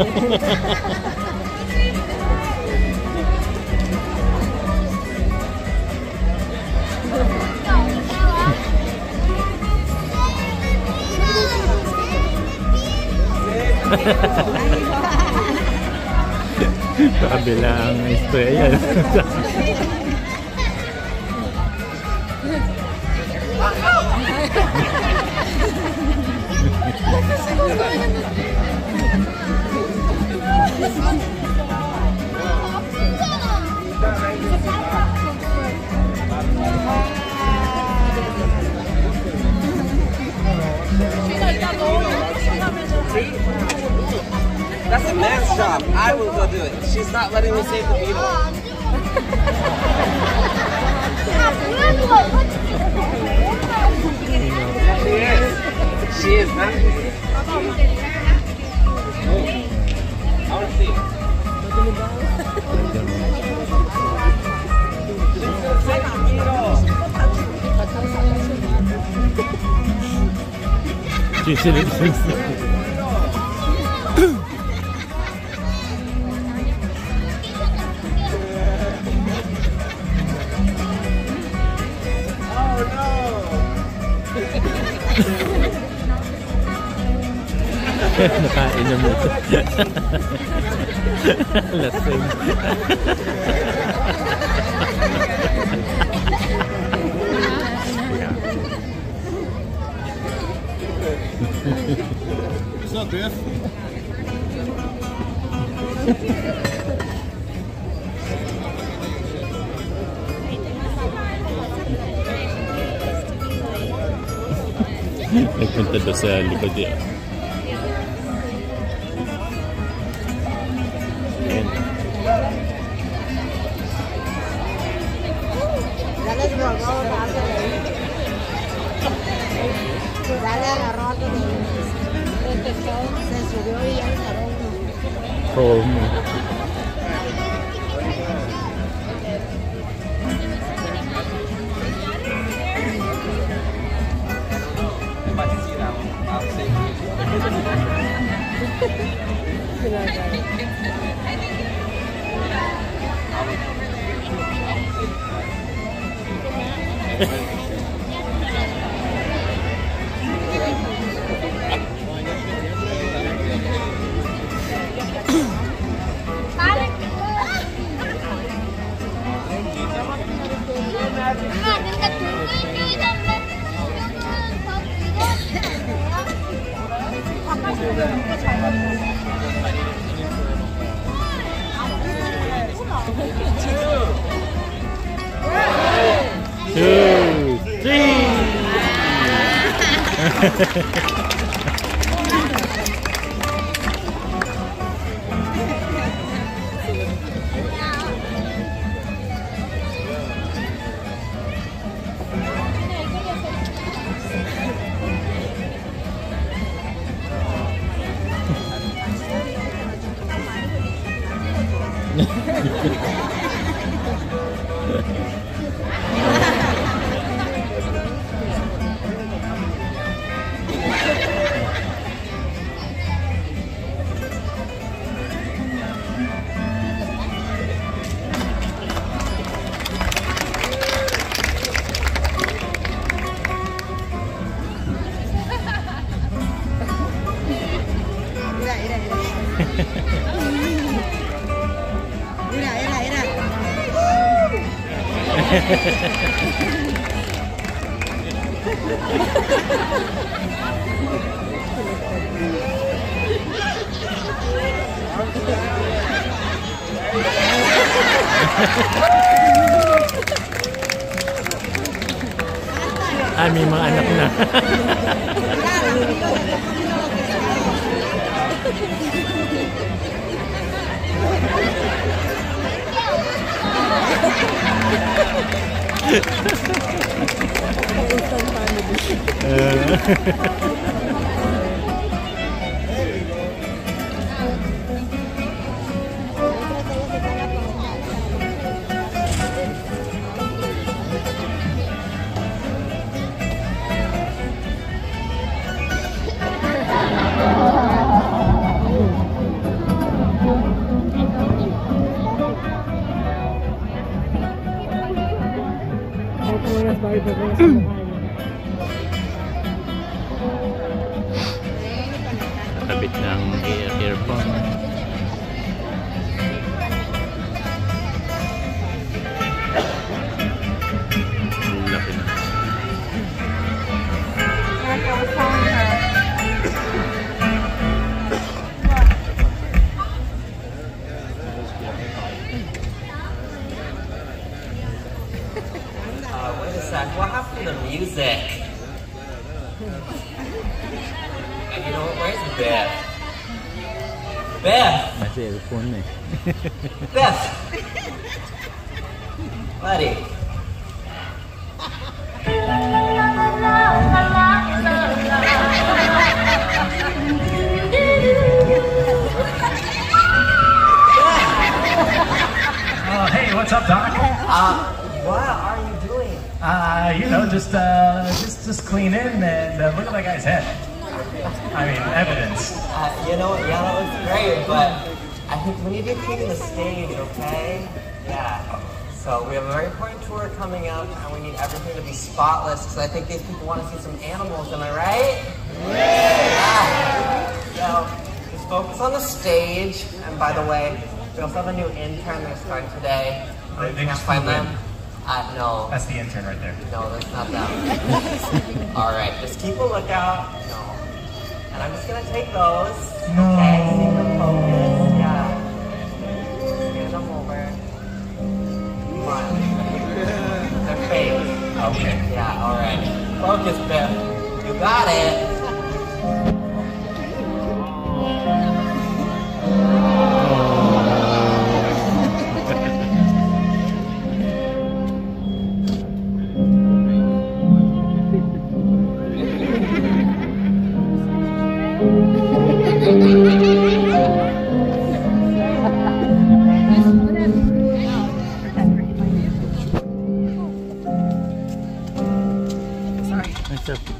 Sabi lang, istorya yan. Bakit? That's a man's job. I will go do it. She's not letting me save the beetle. She is. She is, man. I want to see. Save the beetle. Sisilip Nakainom La It's not death. Ik vind het dus lekker Two, three. Ay, may mga anak na. Thank you. Ee... what's up, Doc? Uh, what are you doing? Uh, you know, just uh, just just clean in and uh, look at that guy's head. I mean, evidence. Uh, you know, yeah, that looks great, but I think we need to clean the stage, okay? Yeah. So we have a very important tour coming up, and we need everything to be spotless, because I think these people want to see some animals, am I right? Yeah. So just focus on the stage, and by the way, we also have a new intern that's starting today. They- they can't just find in. Uh, no. That's the intern right there. No, that's not them. All right, just keep a lookout. No. And I'm just gonna take those. No. Okay, keep them focused. Yeah. Scan them over. Smile. Their face. Okay. Yeah, all right. Focus, Biff. You got it. Sorry. That's.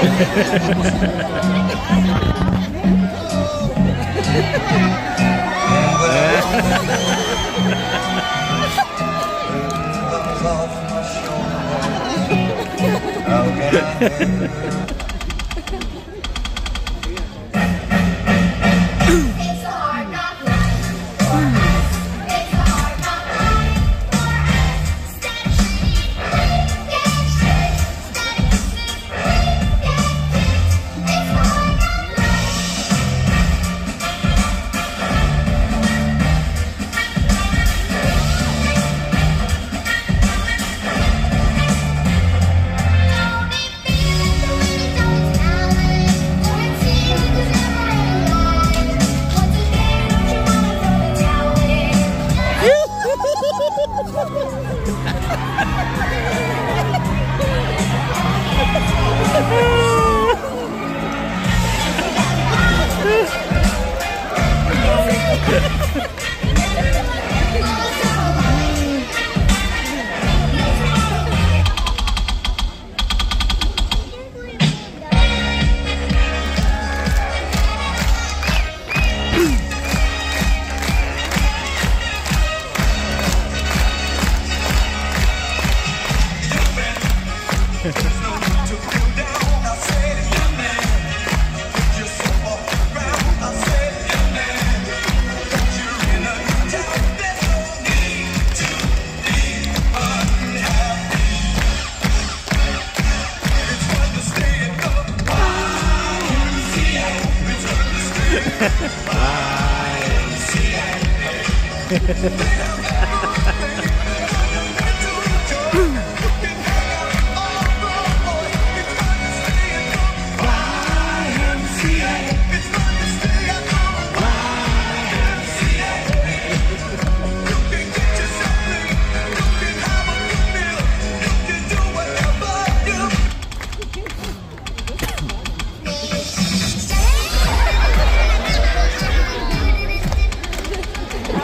all. Woo!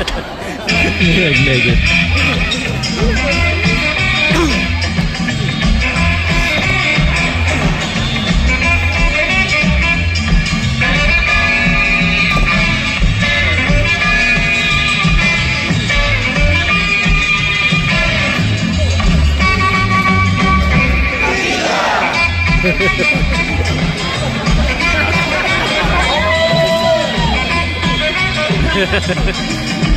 like naked. You were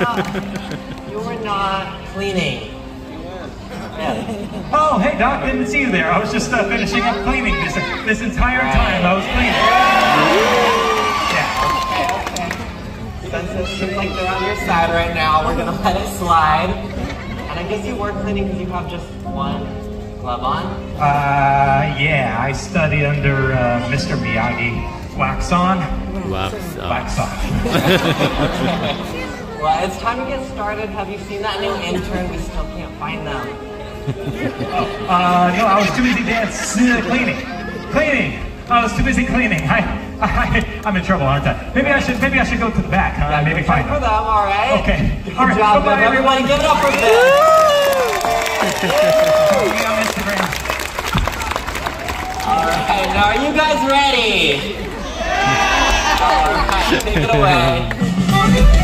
not You're not cleaning. Yeah. Oh, hey Doc, didn't see you there. I was just uh, finishing up cleaning this this entire time. I was cleaning. Yeah. Okay, okay. Since it seems like they're on your side right now, we're gonna let it slide. And I guess you were cleaning because you have just one glove on. Uh, yeah. I study under uh, Mr. Miyagi. Wax on, Wax on. wax off. Well, it's time to get started. Have you seen that new intern? We still can't find them. Uh, no, I was too busy dancing, cleaning, cleaning. I was too busy cleaning. I, I, I'm in trouble, aren't I? Maybe I should, maybe I should go to the back. Huh? Yeah, maybe good find for them. them, all right? Okay. Good All right, job, everyone. give it up for Biff. Follow me Instagram. All right, now are you guys ready? All right, take it away.